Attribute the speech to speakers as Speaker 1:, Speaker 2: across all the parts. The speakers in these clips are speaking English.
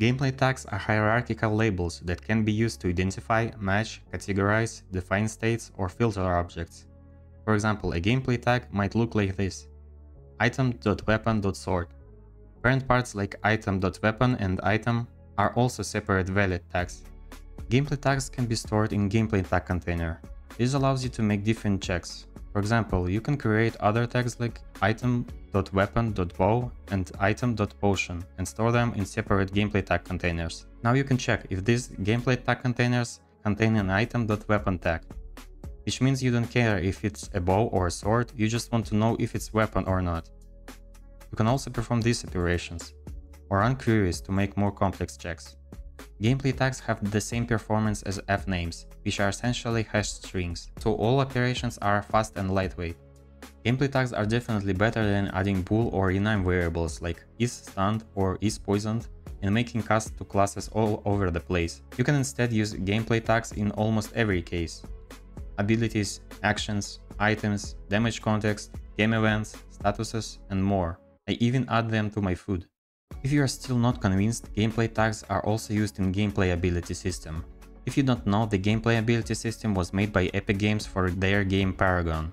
Speaker 1: Gameplay tags are hierarchical labels that can be used to identify, match, categorize, define states, or filter objects. For example, a gameplay tag might look like this item.weapon.sword. Parent parts like item.weapon and item are also separate valid tags. Gameplay tags can be stored in gameplay tag container. This allows you to make different checks. For example, you can create other tags like item.weapon.bow and item.potion and store them in separate gameplay tag containers. Now you can check if these gameplay tag containers contain an item.weapon tag which means you don't care if it's a bow or a sword, you just want to know if it's weapon or not. You can also perform these operations, or run queries to make more complex checks. Gameplay tags have the same performance as fnames, which are essentially hash strings, so all operations are fast and lightweight. Gameplay tags are definitely better than adding bool or enum variables like is stunned or is poisoned and making casts to classes all over the place. You can instead use gameplay tags in almost every case, abilities, actions, items, damage context, game events, statuses, and more. I even add them to my food. If you are still not convinced, gameplay tags are also used in gameplay ability system. If you don't know, the gameplay ability system was made by Epic Games for their game Paragon.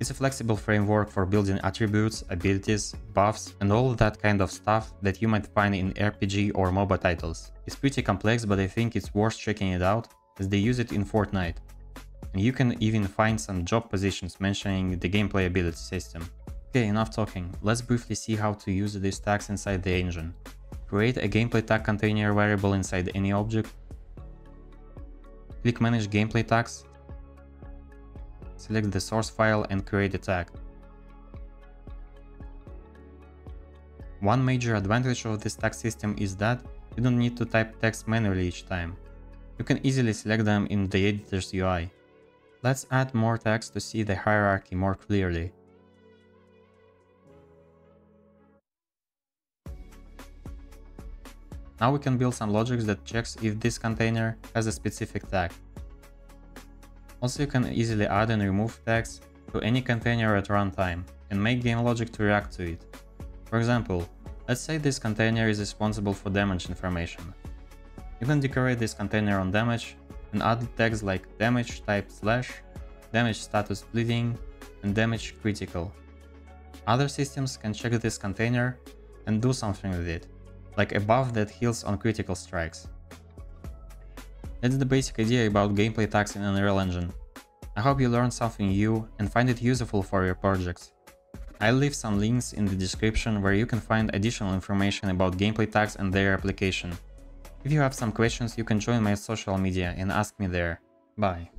Speaker 1: It's a flexible framework for building attributes, abilities, buffs, and all that kind of stuff that you might find in RPG or MOBA titles. It's pretty complex, but I think it's worth checking it out, as they use it in Fortnite. And you can even find some job positions mentioning the gameplay ability system. Okay, enough talking, let's briefly see how to use these tags inside the engine. Create a gameplay tag container variable inside any object. Click manage gameplay tags. Select the source file and create a tag. One major advantage of this tag system is that you don't need to type text manually each time. You can easily select them in the editor's UI. Let's add more tags to see the hierarchy more clearly. Now we can build some logics that checks if this container has a specific tag. Also you can easily add and remove tags to any container at runtime and make game logic to react to it. For example, let's say this container is responsible for damage information. You can decorate this container on damage and add tags like damage type slash, damage status bleeding, and damage critical. Other systems can check this container and do something with it, like a buff that heals on critical strikes. That's the basic idea about gameplay tags in Unreal Engine. I hope you learned something new and find it useful for your projects. I'll leave some links in the description where you can find additional information about gameplay tags and their application. If you have some questions, you can join my social media and ask me there. Bye.